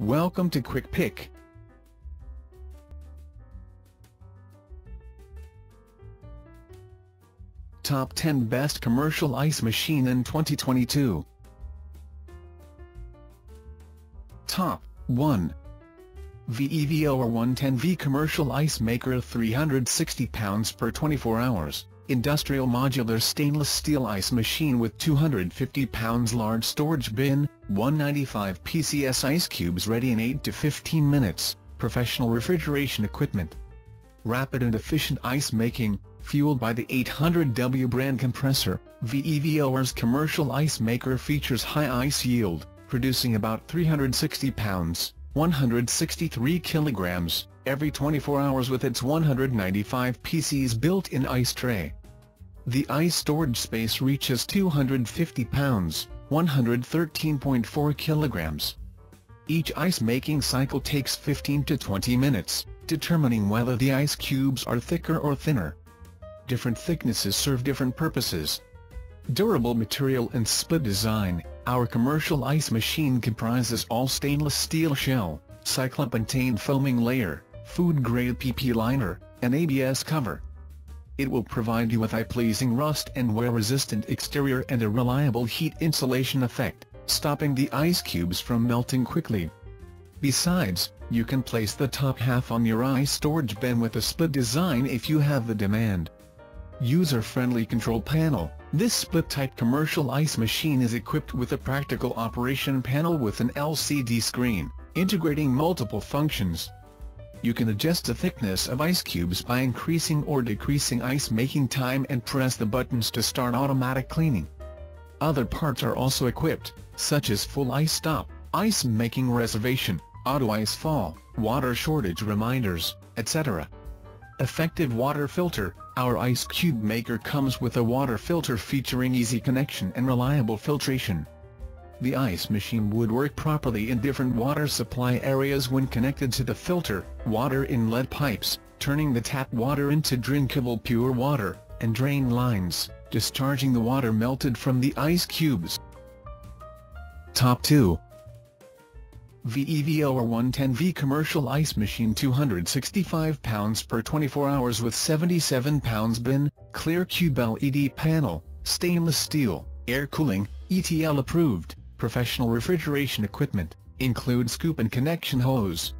Welcome to Quick Pick. Top 10 Best Commercial Ice Machine in 2022 Top 1 VEVOR 110V Commercial Ice Maker 360 pounds per 24 hours Industrial Modular Stainless Steel Ice Machine with 250 pounds Large Storage Bin, 195 PCS Ice Cubes ready in 8 to 15 minutes, Professional Refrigeration Equipment Rapid and efficient ice making, fueled by the 800W brand compressor, VEVOR's commercial ice maker features high ice yield, producing about 360 pounds, 163 kilograms, every 24 hours with its 195 PC's built-in ice tray. The ice storage space reaches 250 pounds, 113.4 kilograms. Each ice-making cycle takes 15 to 20 minutes, determining whether the ice cubes are thicker or thinner. Different thicknesses serve different purposes. Durable material and split design, our commercial ice machine comprises all stainless steel shell, cyclopentane foaming layer, food-grade PP liner, and ABS cover. It will provide you with eye-pleasing rust and wear-resistant exterior and a reliable heat insulation effect, stopping the ice cubes from melting quickly. Besides, you can place the top half on your ice storage bin with a split design if you have the demand. User-friendly control panel This split-type commercial ice machine is equipped with a practical operation panel with an LCD screen, integrating multiple functions. You can adjust the thickness of ice cubes by increasing or decreasing ice making time and press the buttons to start automatic cleaning. Other parts are also equipped, such as full ice stop, ice making reservation, auto ice fall, water shortage reminders, etc. Effective water filter Our ice cube maker comes with a water filter featuring easy connection and reliable filtration. The ice machine would work properly in different water supply areas when connected to the filter, water inlet pipes, turning the tap water into drinkable pure water, and drain lines, discharging the water melted from the ice cubes. Top 2 VEVOR 110V Commercial Ice Machine 265 pounds per 24 hours with 77 pounds bin, clear cube LED panel, stainless steel, air cooling, ETL approved, professional refrigeration equipment, include scoop and connection hose.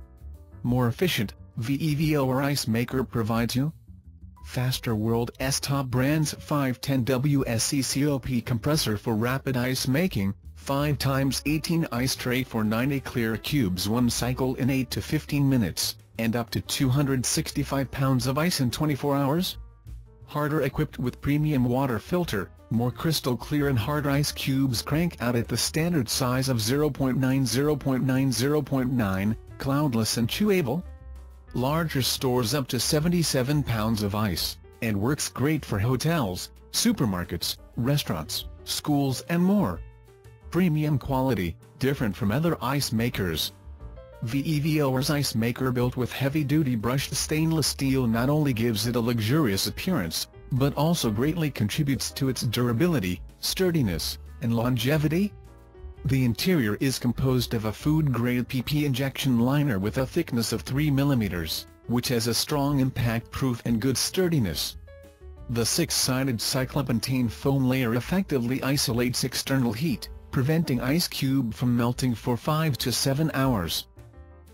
More efficient, VEVOR Ice Maker provides you Faster World's top brands 510W SCCOP compressor for rapid ice making, 5 times 18 ice tray for 90 clear cubes one cycle in 8 to 15 minutes, and up to 265 pounds of ice in 24 hours? Harder equipped with premium water filter, more crystal clear and hard ice cubes crank out at the standard size of 0.9 0.9 0.9, cloudless and chewable? Larger stores up to 77 pounds of ice, and works great for hotels, supermarkets, restaurants, schools and more premium quality, different from other ice makers. VEVOR's ice maker built with heavy-duty brushed stainless steel not only gives it a luxurious appearance, but also greatly contributes to its durability, sturdiness, and longevity. The interior is composed of a food-grade PP injection liner with a thickness of 3 mm, which has a strong impact-proof and good sturdiness. The six-sided cyclopentane foam layer effectively isolates external heat, preventing ice cube from melting for 5 to 7 hours.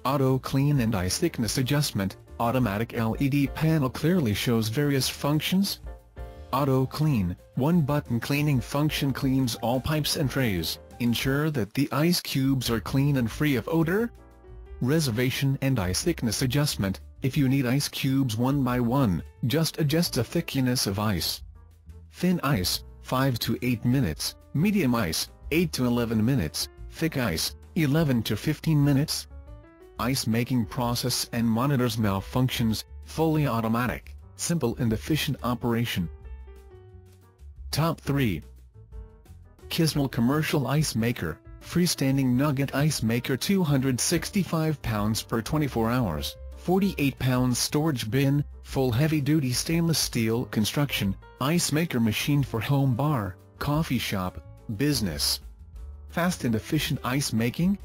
Auto Clean and Ice Thickness Adjustment, Automatic LED panel clearly shows various functions. Auto Clean, one-button cleaning function cleans all pipes and trays, ensure that the ice cubes are clean and free of odor. Reservation and Ice Thickness Adjustment, if you need ice cubes one by one, just adjust the thickness of ice. Thin ice, 5 to 8 minutes, medium ice, 8 to 11 minutes, thick ice, 11 to 15 minutes. Ice making process and monitors malfunctions, fully automatic, simple and efficient operation. Top 3 Kismile Commercial Ice Maker, Freestanding Nugget Ice Maker 265 pounds per 24 hours, 48 pounds storage bin, full heavy-duty stainless steel construction, ice maker machine for home bar, coffee shop, business. Fast and efficient ice making?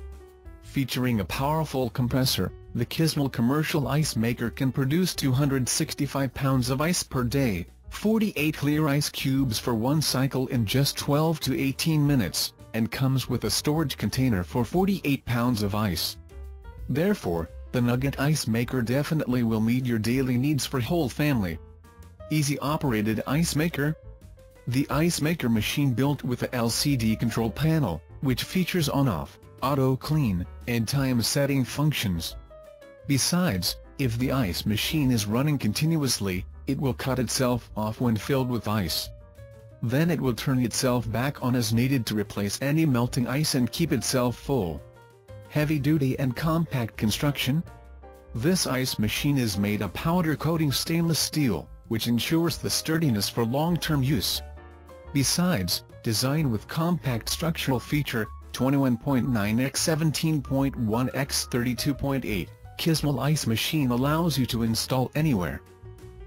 Featuring a powerful compressor, the Kismile commercial ice maker can produce 265 pounds of ice per day, 48 clear ice cubes for one cycle in just 12 to 18 minutes, and comes with a storage container for 48 pounds of ice. Therefore, the Nugget Ice Maker definitely will meet your daily needs for whole family. Easy operated ice maker, the Ice Maker machine built with a LCD control panel, which features on-off, auto-clean, and time-setting functions. Besides, if the ice machine is running continuously, it will cut itself off when filled with ice. Then it will turn itself back on as needed to replace any melting ice and keep itself full. Heavy-duty and compact construction? This ice machine is made of powder-coating stainless steel, which ensures the sturdiness for long-term use. Besides, design with compact structural feature, 21.9 x 17.1 x 32.8, Kismile Ice Machine allows you to install anywhere.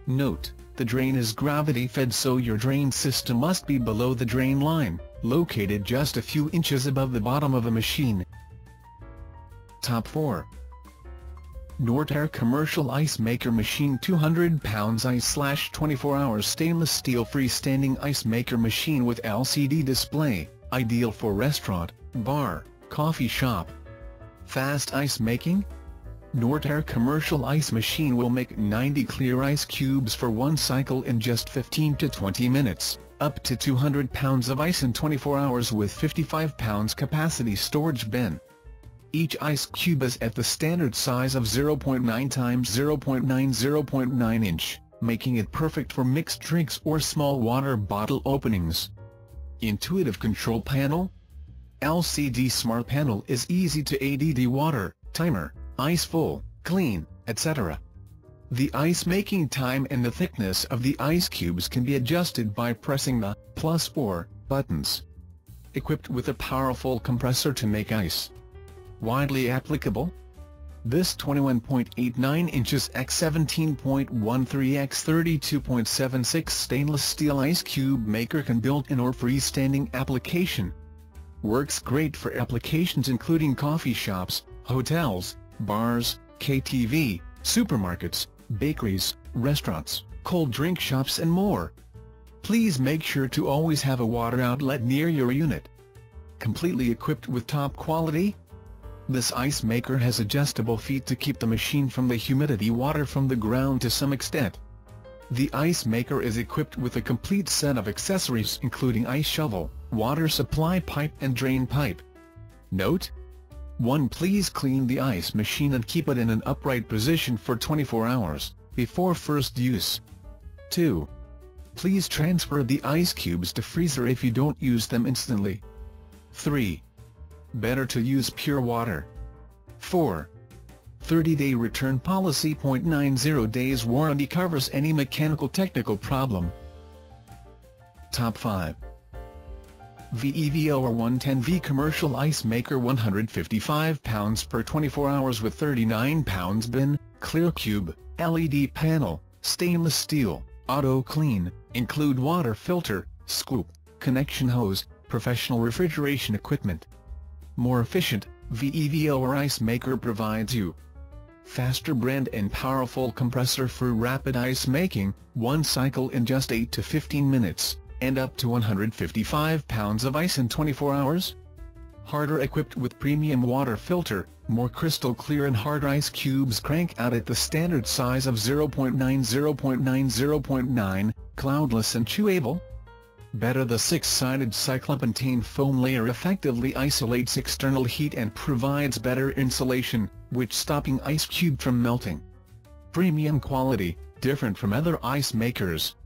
Note, the drain is gravity-fed so your drain system must be below the drain line, located just a few inches above the bottom of the machine. Top 4 Northair Commercial Ice Maker Machine 200 pounds ice slash 24 hours stainless steel freestanding ice maker machine with LCD display, ideal for restaurant, bar, coffee shop. Fast ice making? Northair Commercial Ice Machine will make 90 clear ice cubes for one cycle in just 15 to 20 minutes, up to 200 pounds of ice in 24 hours with 55 pounds capacity storage bin. Each ice cube is at the standard size of 0.9 times 0.9 0.9 inch, making it perfect for mixed drinks or small water bottle openings. Intuitive Control Panel LCD Smart Panel is easy to ADD water, timer, ice full, clean, etc. The ice making time and the thickness of the ice cubes can be adjusted by pressing the plus or buttons. Equipped with a powerful compressor to make ice widely applicable? This 21.89 inches x 17.13 x 32.76 stainless steel ice cube maker can built-in or freestanding application. Works great for applications including coffee shops, hotels, bars, KTV, supermarkets, bakeries, restaurants, cold drink shops and more. Please make sure to always have a water outlet near your unit. Completely equipped with top quality, this ice maker has adjustable feet to keep the machine from the humidity water from the ground to some extent. The ice maker is equipped with a complete set of accessories including ice shovel, water supply pipe and drain pipe. Note? 1. Please clean the ice machine and keep it in an upright position for 24 hours, before first use. 2. Please transfer the ice cubes to freezer if you don't use them instantly. 3 better to use pure water. 4. 30-day return policy. 90 days warranty covers any mechanical technical problem. Top 5 VEVOR 110V Commercial Ice Maker 155 pounds per 24 hours with 39 pounds bin, clear cube, LED panel, stainless steel, auto clean, include water filter, scoop, connection hose, professional refrigeration equipment. More efficient, VEVOR Ice Maker provides you faster brand and powerful compressor for rapid ice making, one cycle in just 8 to 15 minutes, and up to 155 pounds of ice in 24 hours? Harder equipped with premium water filter, more crystal clear and hard ice cubes crank out at the standard size of 0.9 0.9 0.9, cloudless and chewable? Better the six-sided cyclopentane foam layer effectively isolates external heat and provides better insulation, which stopping ice cube from melting. Premium quality, different from other ice makers.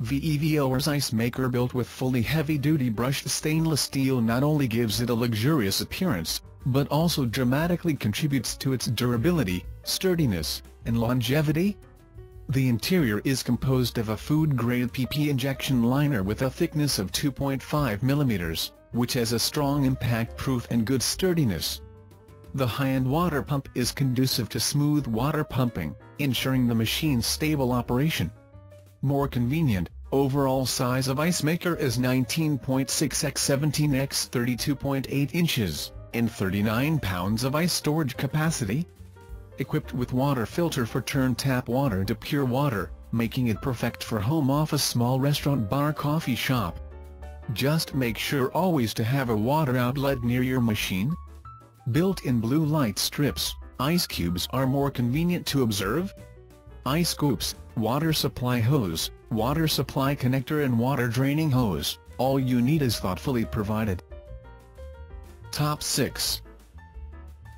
VEVOR's ice maker built with fully heavy-duty brushed stainless steel not only gives it a luxurious appearance, but also dramatically contributes to its durability, sturdiness, and longevity, the interior is composed of a food-grade PP injection liner with a thickness of 2.5 mm, which has a strong impact-proof and good sturdiness. The high-end water pump is conducive to smooth water pumping, ensuring the machine's stable operation. More convenient, overall size of ice maker is 19.6 x 17 x 32.8 inches, and 39 pounds of ice storage capacity. Equipped with water filter for turn tap water to pure water, making it perfect for home office small restaurant bar coffee shop. Just make sure always to have a water outlet near your machine. Built-in blue light strips, ice cubes are more convenient to observe. Ice scoops, water supply hose, water supply connector and water draining hose, all you need is thoughtfully provided. Top 6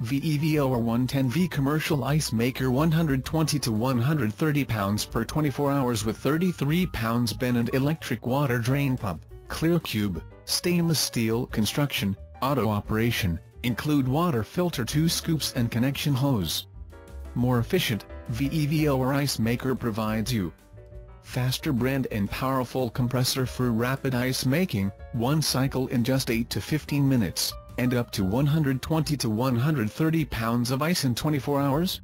VEVOR 110V Commercial Ice Maker 120 to 130 pounds per 24 hours with 33 pounds bin and electric water drain pump, clear cube, stainless steel construction, auto operation, include water filter 2 scoops and connection hose. More efficient, VEVOR Ice Maker provides you faster brand and powerful compressor for rapid ice making, one cycle in just 8 to 15 minutes, and up to 120 to 130 pounds of ice in 24 hours?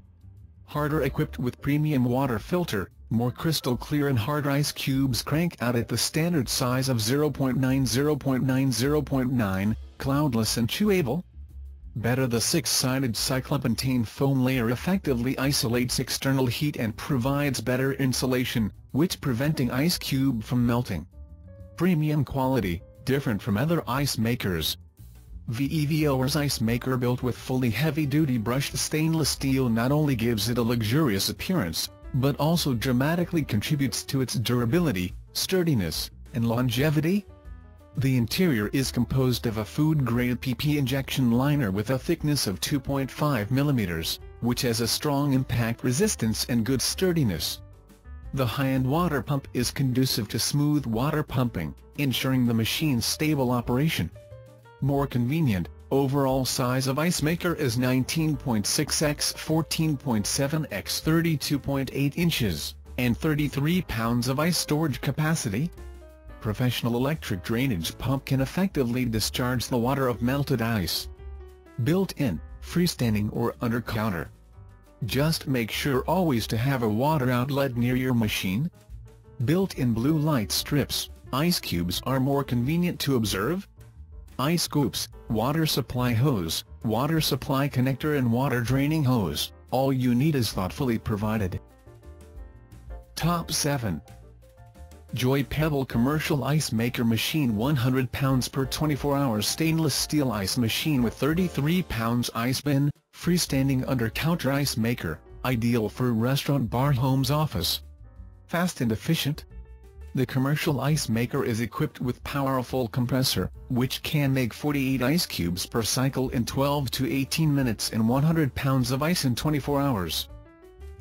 Harder equipped with premium water filter, more crystal clear and hard ice cubes crank out at the standard size of 0.9 0.9 0.9, cloudless and chewable, Better the six-sided cyclopentane foam layer effectively isolates external heat and provides better insulation, which preventing ice cube from melting. Premium quality, different from other ice makers. VEVOR's ice maker built with fully heavy-duty brushed stainless steel not only gives it a luxurious appearance, but also dramatically contributes to its durability, sturdiness, and longevity, the interior is composed of a food-grade PP injection liner with a thickness of 2.5 mm, which has a strong impact resistance and good sturdiness. The high-end water pump is conducive to smooth water pumping, ensuring the machine's stable operation. More convenient, overall size of ice maker is 19.6 x 14.7 x 32.8 inches, and 33 pounds of ice storage capacity, professional electric drainage pump can effectively discharge the water of melted ice. Built-in, freestanding or under counter. Just make sure always to have a water outlet near your machine. Built-in blue light strips, ice cubes are more convenient to observe. Ice scoops, water supply hose, water supply connector and water draining hose, all you need is thoughtfully provided. Top 7 Joy Pebble Commercial Ice Maker Machine 100 pounds per 24 hours Stainless steel ice machine with 33 pounds ice bin, freestanding under-counter ice maker, ideal for restaurant bar homes office. Fast and efficient. The commercial ice maker is equipped with powerful compressor, which can make 48 ice cubes per cycle in 12 to 18 minutes and 100 pounds of ice in 24 hours.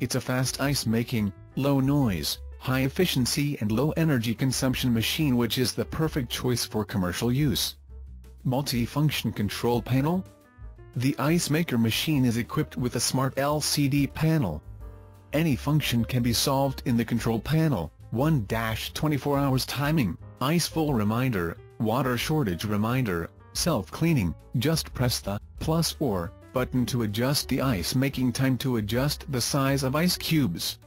It's a fast ice making, low noise, high-efficiency and low-energy consumption machine which is the perfect choice for commercial use. Multi-function control panel? The Ice Maker machine is equipped with a smart LCD panel. Any function can be solved in the control panel, 1-24 hours timing, ice full reminder, water shortage reminder, self-cleaning, just press the plus or button to adjust the ice making time to adjust the size of ice cubes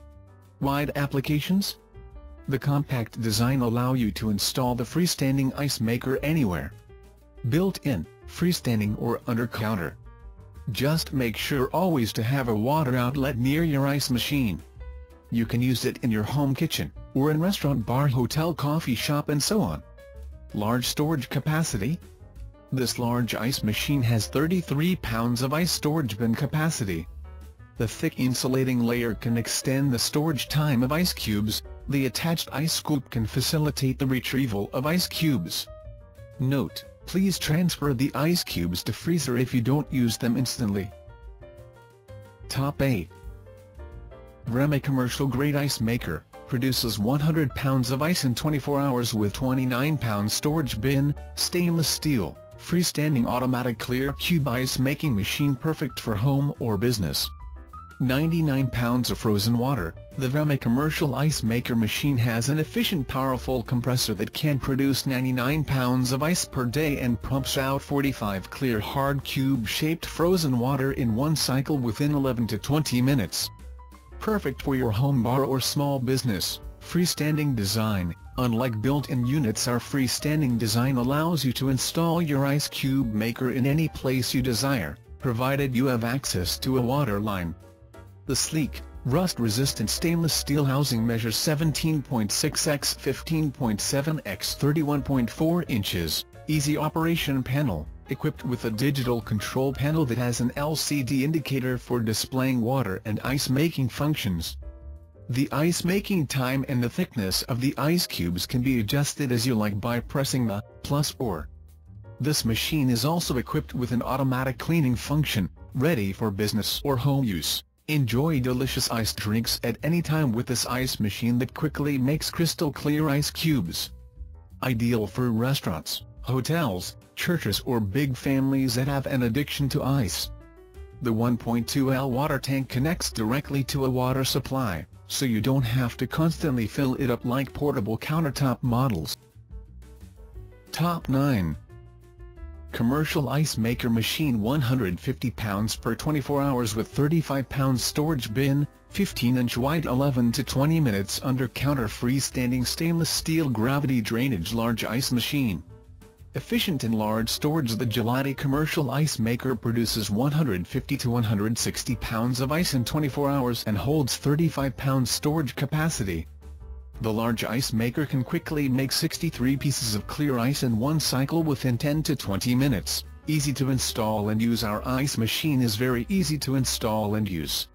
wide applications? The compact design allow you to install the freestanding ice maker anywhere. Built-in, freestanding or under counter. Just make sure always to have a water outlet near your ice machine. You can use it in your home kitchen, or in restaurant bar hotel coffee shop and so on. Large storage capacity? This large ice machine has 33 pounds of ice storage bin capacity. The thick insulating layer can extend the storage time of ice cubes, the attached ice scoop can facilitate the retrieval of ice cubes. Note, please transfer the ice cubes to freezer if you don't use them instantly. Top 8 Vremi Commercial Grade Ice Maker, produces 100 pounds of ice in 24 hours with 29 pound storage bin, stainless steel, freestanding automatic clear cube ice making machine perfect for home or business. 99 pounds of frozen water, the Vremi commercial ice maker machine has an efficient powerful compressor that can produce 99 pounds of ice per day and pumps out 45 clear hard cube-shaped frozen water in one cycle within 11 to 20 minutes. Perfect for your home bar or small business, freestanding design, Unlike built-in units our freestanding design allows you to install your ice cube maker in any place you desire, provided you have access to a water line. The sleek, rust-resistant stainless steel housing measures 17.6 x 15.7 x 31.4 inches, easy operation panel, equipped with a digital control panel that has an LCD indicator for displaying water and ice making functions. The ice making time and the thickness of the ice cubes can be adjusted as you like by pressing the plus or. This machine is also equipped with an automatic cleaning function, ready for business or home use. Enjoy delicious ice drinks at any time with this ice machine that quickly makes crystal clear ice cubes. Ideal for restaurants, hotels, churches or big families that have an addiction to ice. The 1.2L water tank connects directly to a water supply, so you don't have to constantly fill it up like portable countertop models. Top 9 Commercial Ice Maker Machine 150 pounds per 24 hours with 35 pounds storage bin, 15-inch wide 11 to 20 minutes under counter freestanding stainless steel gravity drainage large ice machine. Efficient in large storage the Gelati commercial ice maker produces 150 to 160 pounds of ice in 24 hours and holds 35 pounds storage capacity. The large ice maker can quickly make 63 pieces of clear ice in one cycle within 10 to 20 minutes. Easy to install and use Our ice machine is very easy to install and use.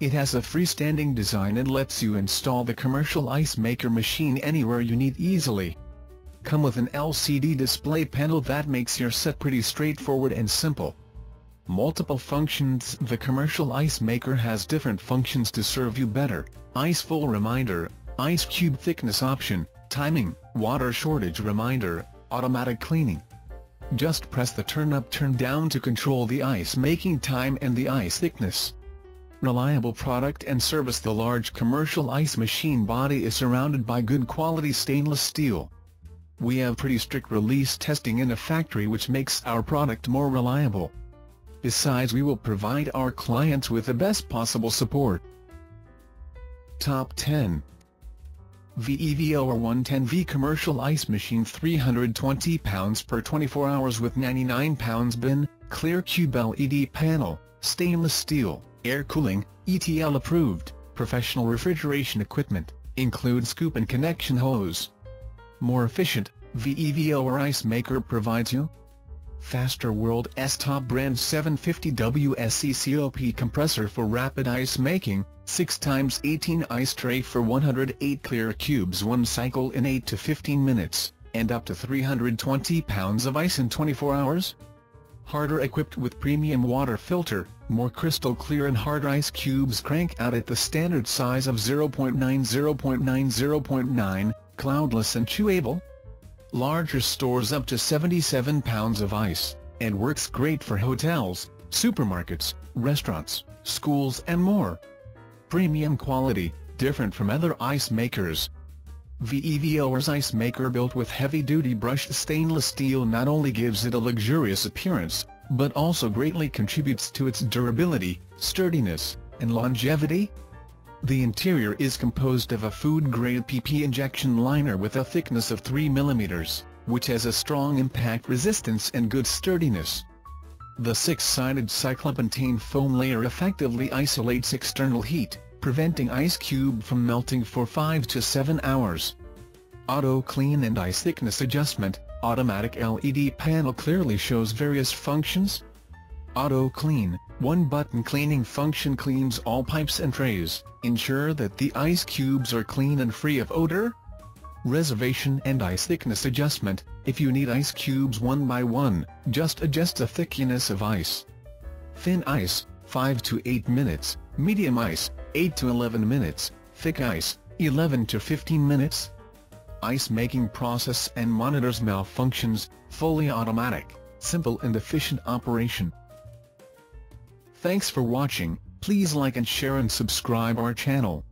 It has a freestanding design and lets you install the commercial ice maker machine anywhere you need easily come with an LCD display panel that makes your set pretty straightforward and simple. Multiple functions The commercial ice maker has different functions to serve you better, ice full reminder, ice cube thickness option, timing, water shortage reminder, automatic cleaning. Just press the turn up turn down to control the ice making time and the ice thickness. Reliable product and service The large commercial ice machine body is surrounded by good quality stainless steel we have pretty strict release testing in a factory which makes our product more reliable. Besides we will provide our clients with the best possible support. Top 10 VEVOR 110V Commercial Ice Machine 320 pounds per 24 hours with 99 pounds bin, clear cube LED panel, stainless steel, air cooling, ETL approved, professional refrigeration equipment, include scoop and connection hose. More efficient, VEVOR Ice Maker provides you. Faster World's top brand 750 WSCCOP compressor for rapid ice making, 6x18 ice tray for 108 clear cubes one cycle in 8 to 15 minutes, and up to 320 pounds of ice in 24 hours? Harder equipped with premium water filter, more crystal clear and hard ice cubes crank out at the standard size of 0.9 0.9 0.9, cloudless and chewable. Larger stores up to 77 pounds of ice, and works great for hotels, supermarkets, restaurants, schools and more. Premium quality, different from other ice makers. VEVOR's ice maker built with heavy-duty brushed stainless steel not only gives it a luxurious appearance, but also greatly contributes to its durability, sturdiness, and longevity. The interior is composed of a food-grade PP injection liner with a thickness of 3 mm, which has a strong impact resistance and good sturdiness. The six-sided cyclopentane foam layer effectively isolates external heat, preventing ice cube from melting for 5 to 7 hours. Auto Clean and Ice Thickness Adjustment, Automatic LED panel clearly shows various functions. Auto Clean, one-button cleaning function cleans all pipes and trays, ensure that the ice cubes are clean and free of odor. Reservation and ice thickness adjustment, if you need ice cubes one by one, just adjust the thickness of ice. Thin ice, 5 to 8 minutes, medium ice, 8 to 11 minutes, thick ice, 11 to 15 minutes. Ice making process and monitors malfunctions, fully automatic, simple and efficient operation. Thanks for watching, please like and share and subscribe our channel.